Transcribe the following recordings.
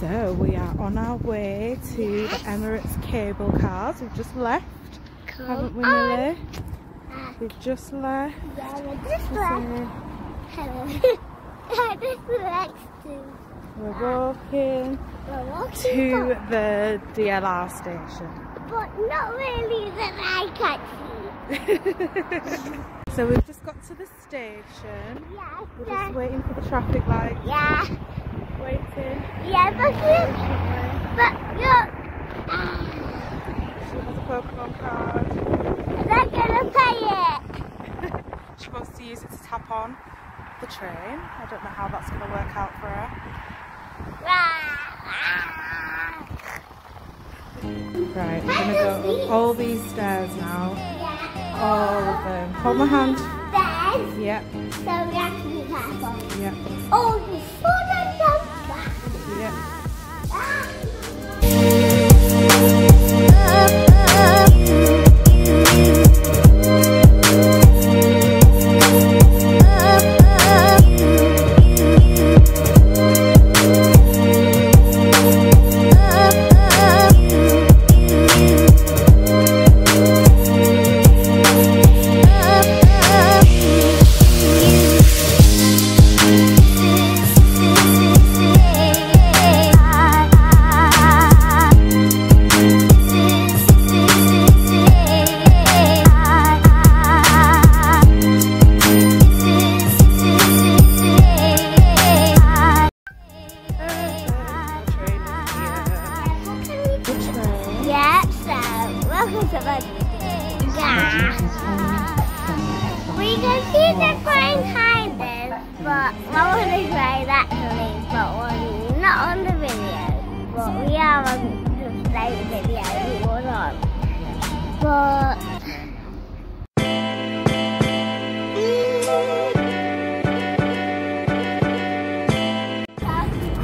So we are on our way to the Emirates cable cars. We've just left, haven't we, Millei? Oh. We've just left. Yeah, we just left. Hello. I just left to. We're walking We're walking to back, the DLR station. but not really that I can see. So we've just got to the station. Yeah, We're just waiting for the traffic light. yeah, Waiting. yeah, but you, but you, She has a Pokemon card. they're gonna pay it. She wants to use it to tap on the train. I don't know how that's going to work out for her. Right, we're going to go up all these stairs now. All of them. Hold my hand. Then, Yep, so we have to be careful. yep, Oh, Yeah.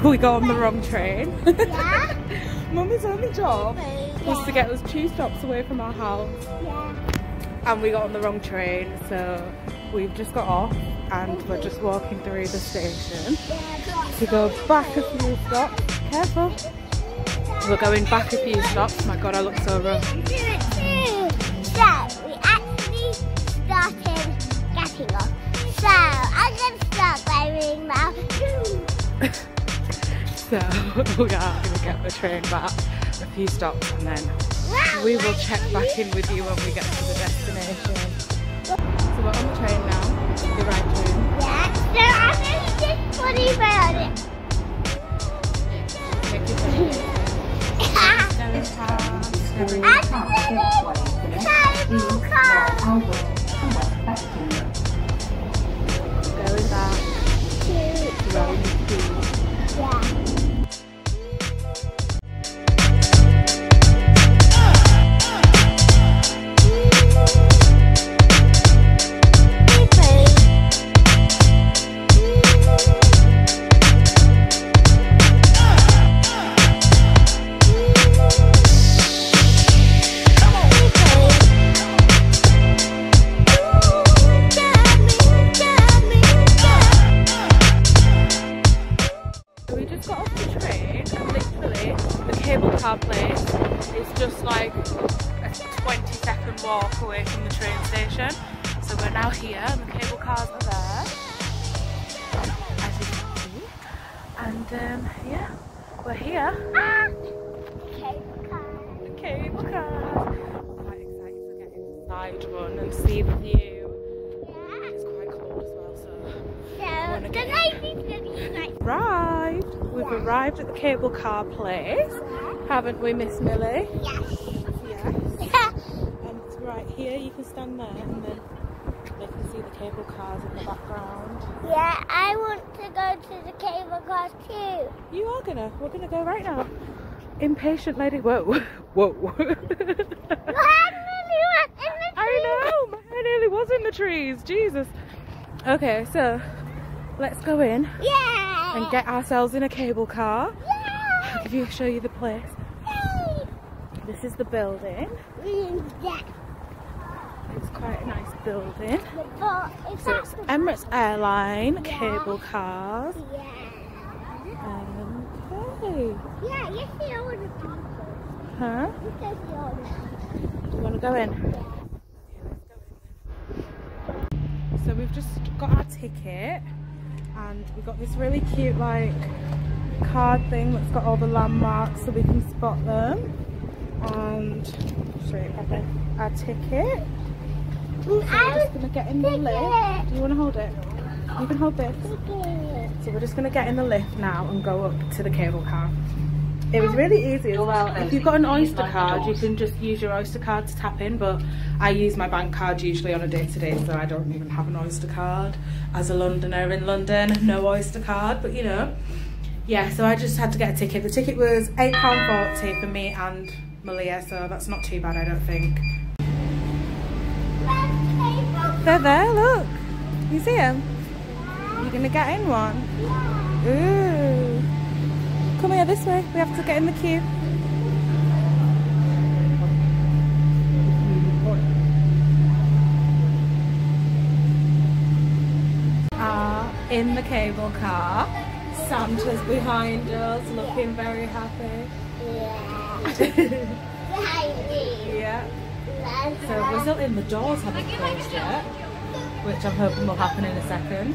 We got on the wrong train. yeah, Mummy's only job was to get us two stops away from our house. yeah. and we got on the wrong train so we've just got off and we're just walking through the station to go back a few stops careful we're going back a few stops my god i look so rough So we actually started getting off. So I'm gonna start wearing my so we are going to get the train back a few stops and then we will check back in with you when we get to the destination. So we're on the train cable car place, haven't we, Miss Millei? yes. Yes. Yeah. And it's right here, you can stand there and then they can see the cable cars in the background. Yeah, I want to go to the cable cars too. You are gonna, we're gonna go right now. Impatient lady, whoa, whoa. My hand really went in the I know, hair nearly was in the trees, Jesus. Okay, so let's go in Yeah. and get ourselves in a cable car. Yeah. I'll you, show you the place. This is the building. Yeah. It's quite a nice building. So it's Emirates Airline Yeah. cable cars. Yeah. Okay. Really? see all the people. Huh? He says the older Do you want to go in? So we've just got our ticket and we got this really cute like card thing that's got all the landmarks so we can spot them. And show you Pepper, our ticket. So we're just gonna get in the lift. Do you want to hold it? You can hold this. So we're just gonna get in the lift now and go up to the cable car. It was really easy as well. If you've got an Oyster card, you can just use your Oyster card to tap in, but I use my bank card usually on a day to day, so I don't even have an Oyster card. As a Londoner in London, no Oyster card, but you know. Yeah, so I just had to get a ticket. The ticket was £8.40 for me and Millei, so that's not too bad, I don't think. They're there, look. You see them? You're gonna get in one? Ooh. Come here this way. We have to get in the queue. In the cable car. Santa's behind us, looking very happy. Yeah. yeah. So we're still in. The doors haven't closed yet, which I'm hoping will happen in a second.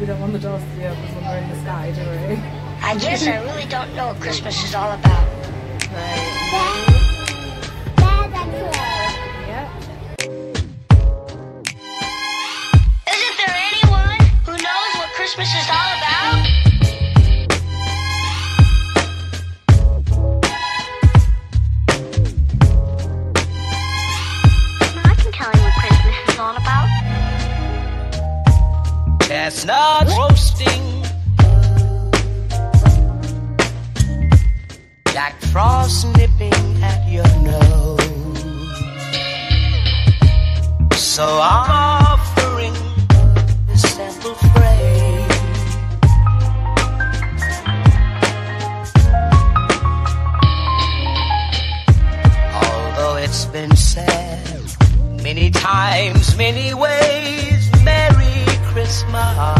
We don't want the doors to be open when we're in the sky, do we? I guess I really don't know what Christmas is all about. Right. Christmas is all about? I can tell you what Christmas is all about. Chestnuts roasting. Jack Frost nipping at your nose. So I'm many ways, Merry Christmas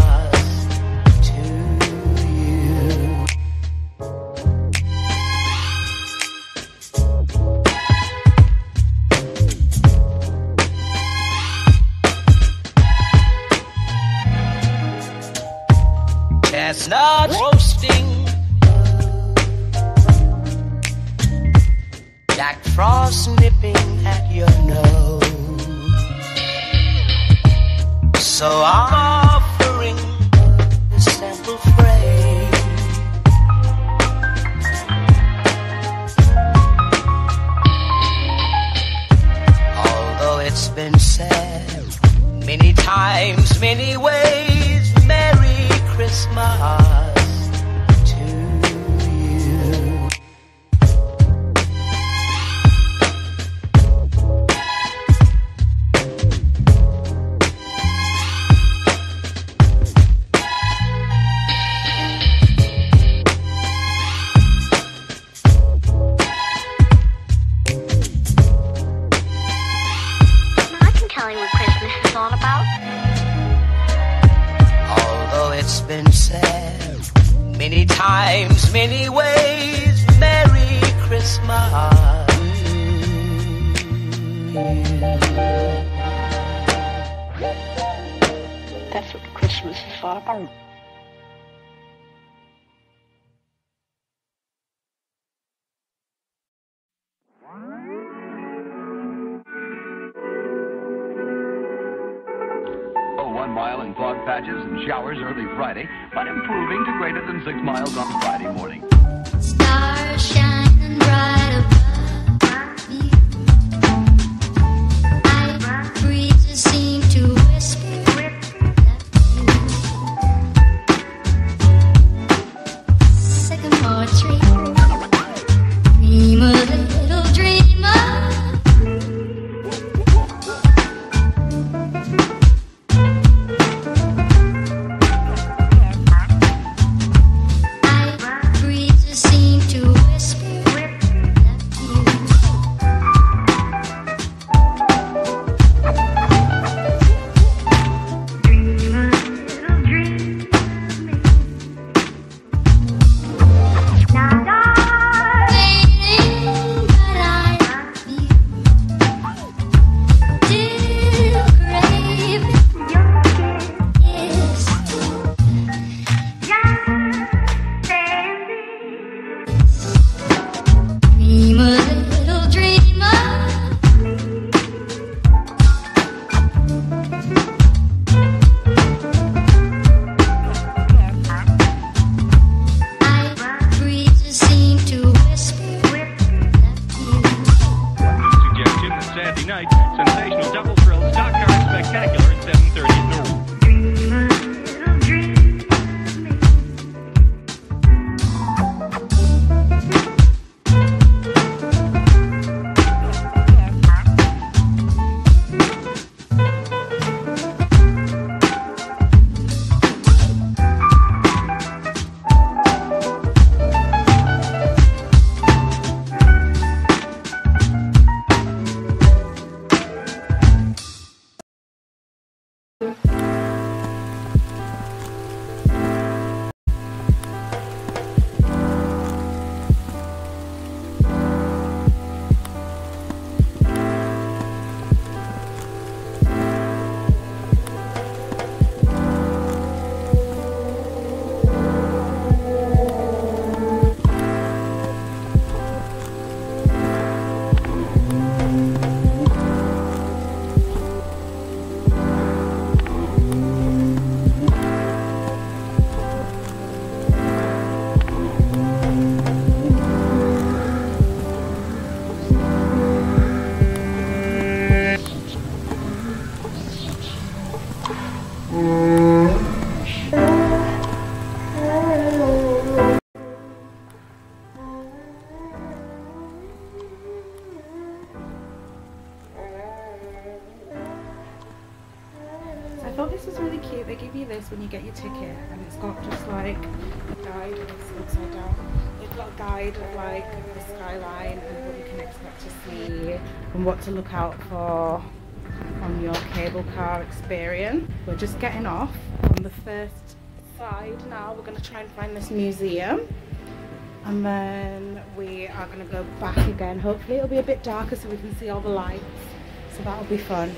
it's been said many times, many ways, Merry Christmas. That's what Christmas is all about. Patches and showers early Friday, but improving to greater than six miles on Friday morning. Stars shining bright get your ticket, and it's got just like a guide. It's upside down. It's got a guide of like the skyline and what you can expect to see and what to look out for on your cable car experience. We're just getting off on the first side now. We're going to try and find this museum. And then we are going to go back again. Hopefully it'll be a bit darker so we can see all the lights. So that'll be fun.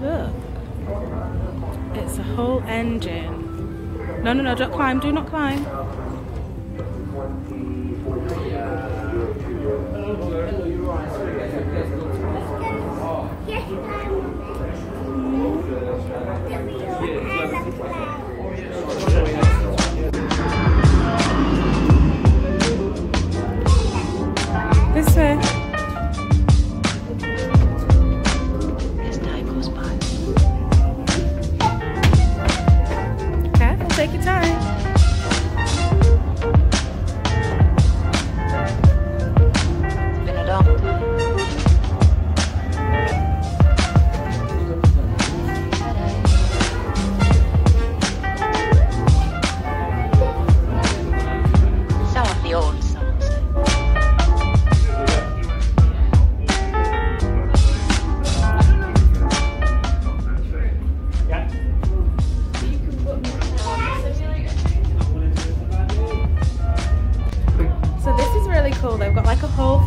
Look. It's a whole engine. No, no, no, don't climb. Do not climb. This way. They've got like a whole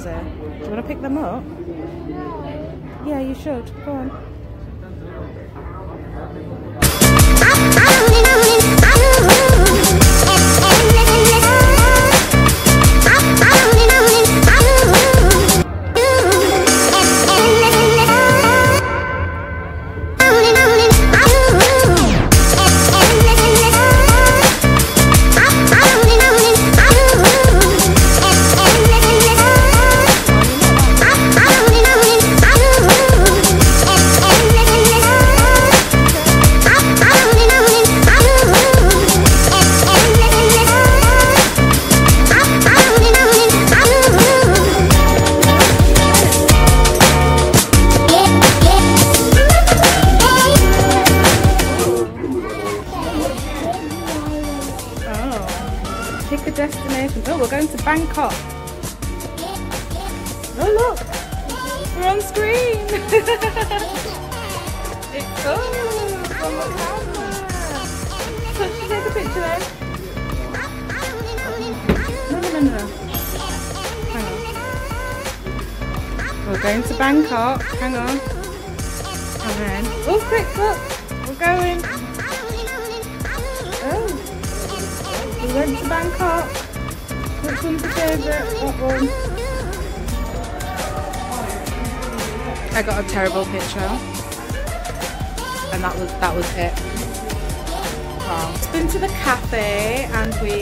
god, you're so clumsy. Do you want to pick them up? Yeah, you should. Go on. We're going to Bangkok. Hang on. And then, oh, quick, look. We're going. Oh. We went to Bangkok. Which one's your favourite? What one? I got a terrible picture. And that was that was it. Wow. Just been to the cafe and we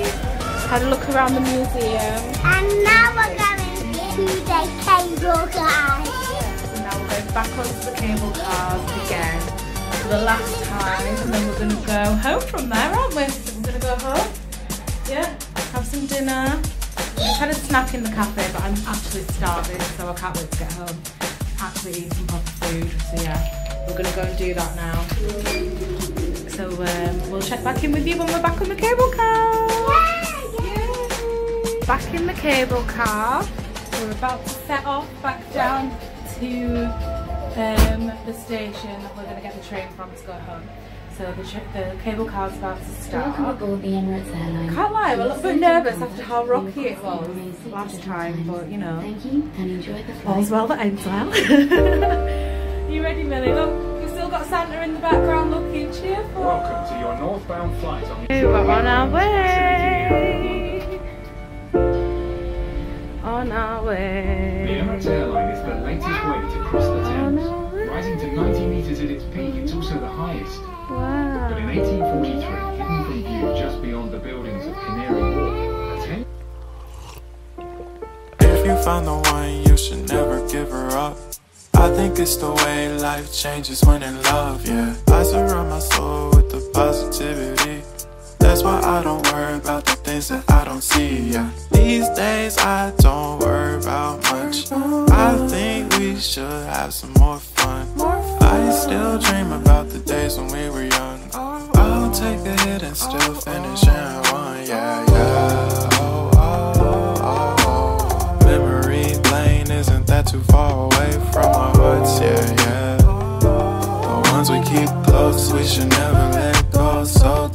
had a look around the museum. And now we're going to the cable car. So now we're going back onto the cable cars again for the last time and then we're gonna go home from there, aren't we? So we're gonna go home. Yeah, have some dinner. I had a snack in the cafe but I'm actually starving so I can't wait to get home. Actually eat some proper food. So yeah, we're gonna go and do that now. So um, we'll check back in with you when we're back on the cable car. Yay. Back in the cable car. We're about to set off back down to um, the station that we're going to get the train from to go home. So the, tra- the cable car's about to start. Welcome aboard the Emirates Airline. Can't lie, I'm a little bit nervous after how rocky it was last time, but you know, Thank you and enjoy the flight. all's well that ends well. you ready, Millei? Look, we've still got Santa in the background looking cheerful. Welcome to your northbound flight on We're on our way. On our The oh, way. Emirates airline is the latest way to cross the On Thames. Rising to 90 metres at its peak, it's also the highest. But in 1843, hidden from view just beyond the buildings of Canary Wharf, a ten- If you find the one, you should never give her up. I think it's the way life changes when in love, yeah. I surround my soul with the positivity. That's why I don't worry about the things that I don't see, yeah. These days I don't worry about much. I think we should have some more fun. I still dream about the days when we were young. I'll take a hit and still finish in one, yeah, yeah. Oh, oh, oh, oh. Memory lane isn't that too far away from our hearts, yeah, yeah. The ones we keep close, we should never let go. So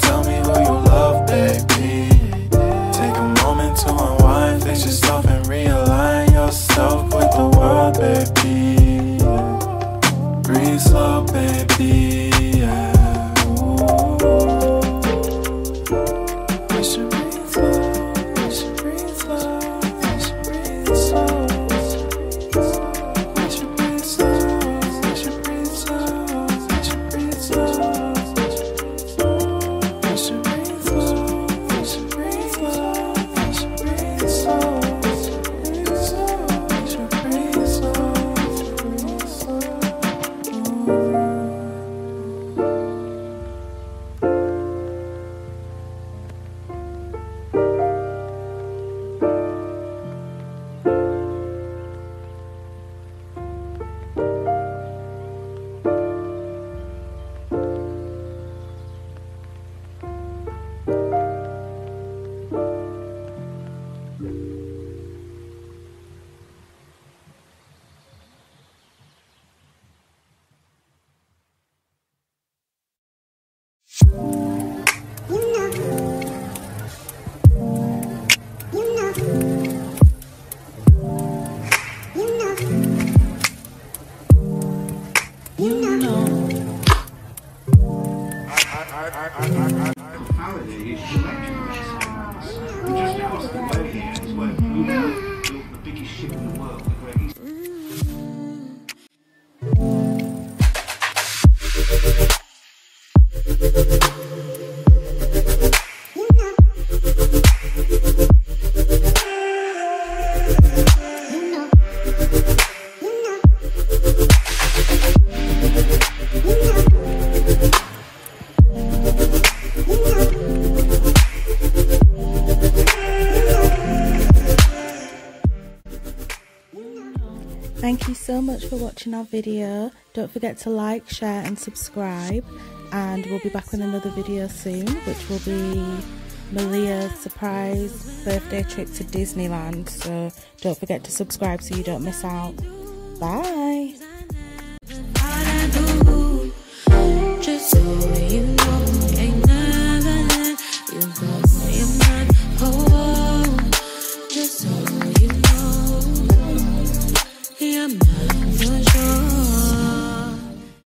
slow, baby. Much for watching our video. Don't forget to like, share and subscribe. And we'll be back with another video soon, which will be Millei's surprise birthday trip to Disneyland. So don't forget to subscribe so you don't miss out. Bye.